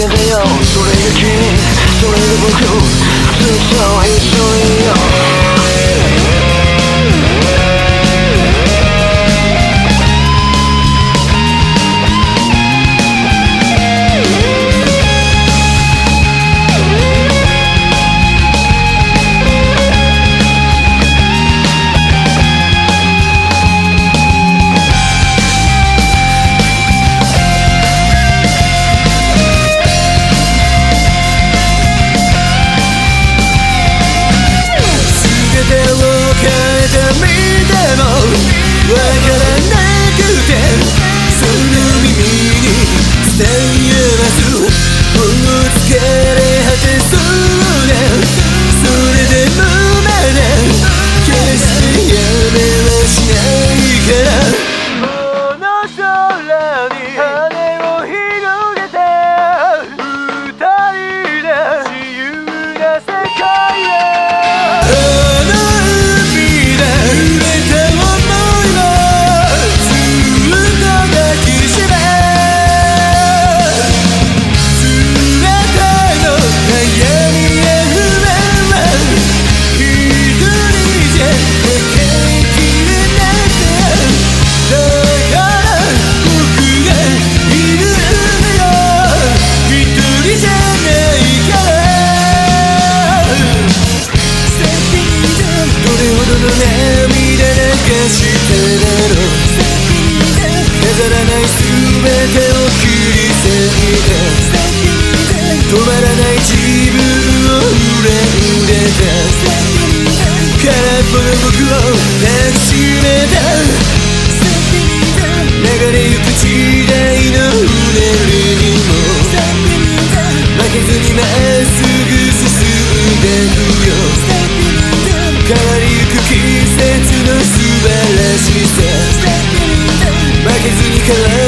けてよ。それが君それが僕ずっと一緒にいよ。うしてな飾らない全てを切り裂いて止まらない自分を憂いでた空っぽの僕を抱きしめた流れゆく地 Nicholas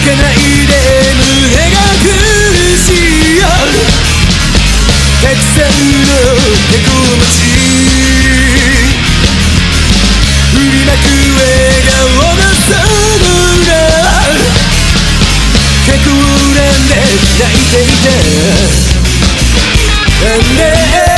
かないで胸が苦しいよたくさんのへこまち振りまく笑顔のその裏過去を恨んで泣いていたなんで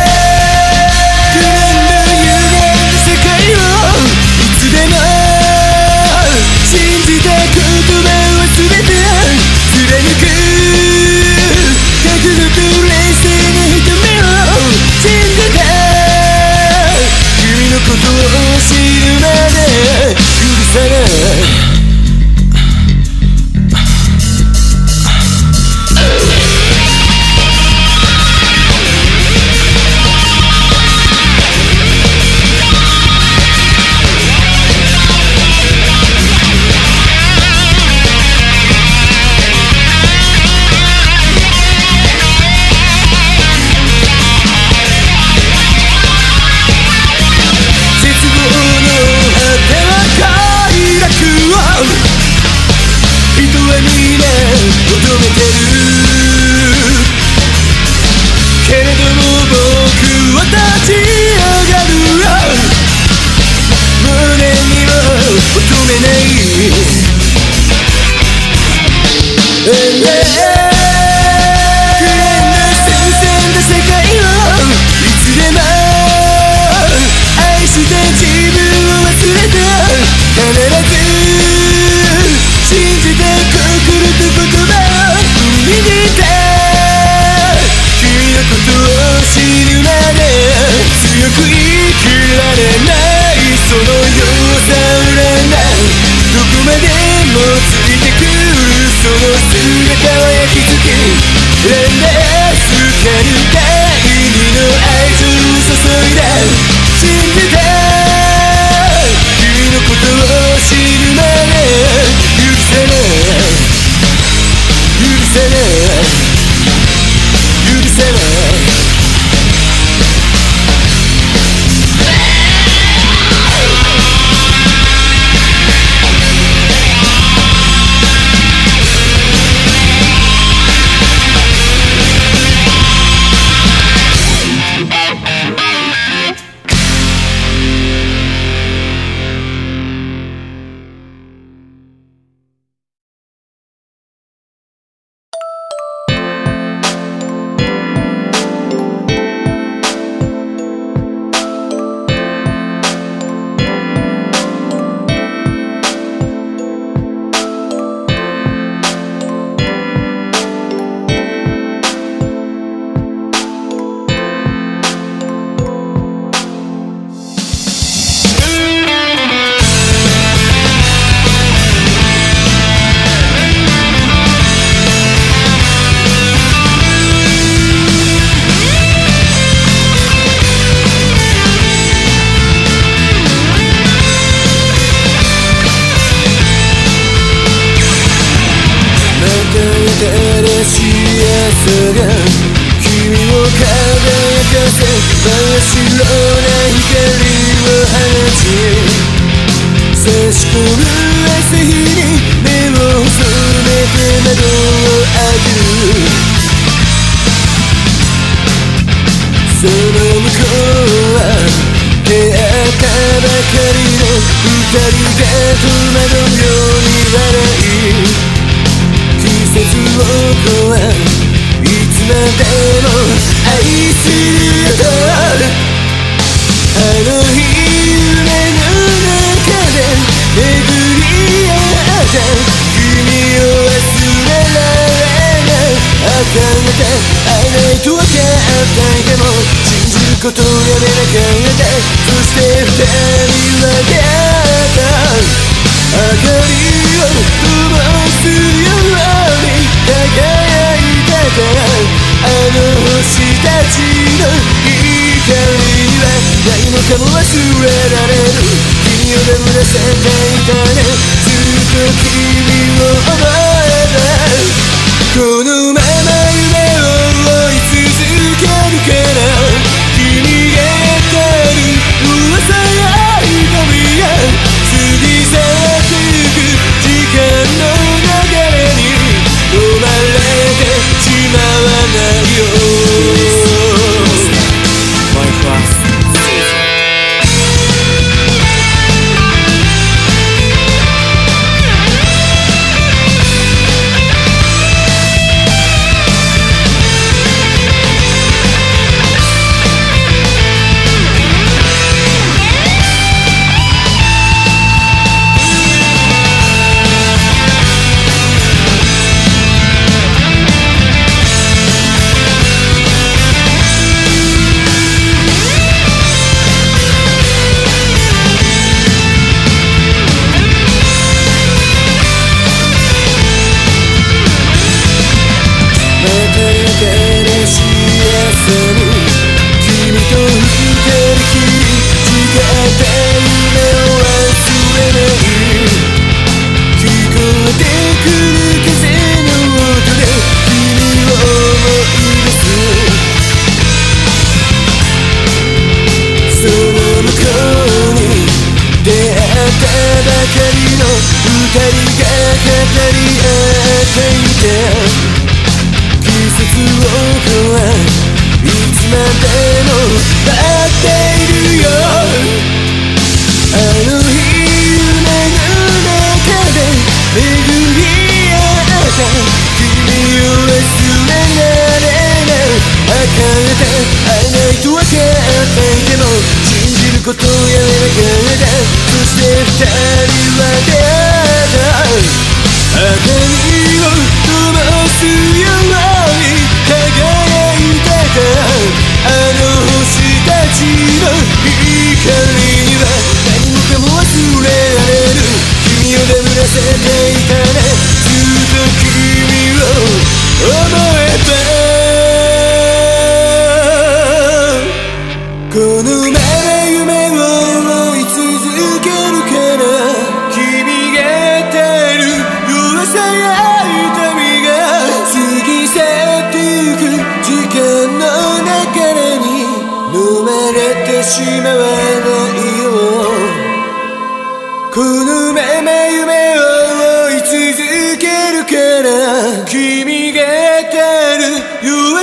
ことやめなかったそして二人は出た明かりを灯すように輝いてたあの星たちの光には何もかも忘れられる君を眠らせていたね。ずっと君を思う。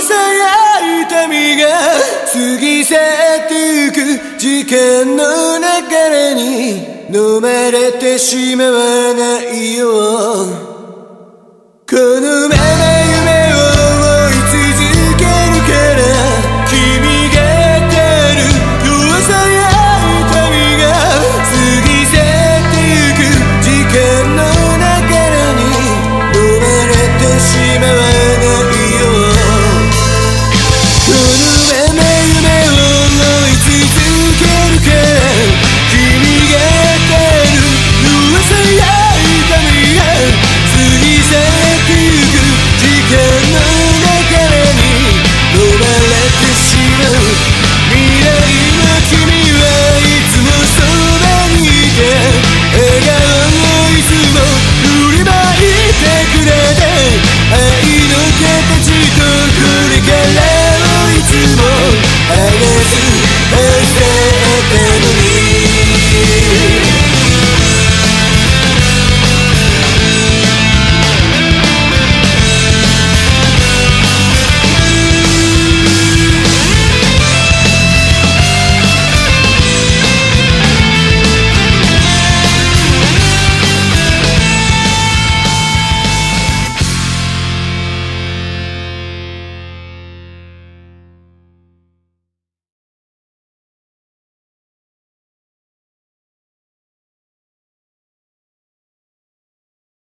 さや痛みが過ぎ去ってゆく時間の流れに飲まれてしまわないよこのまま夢を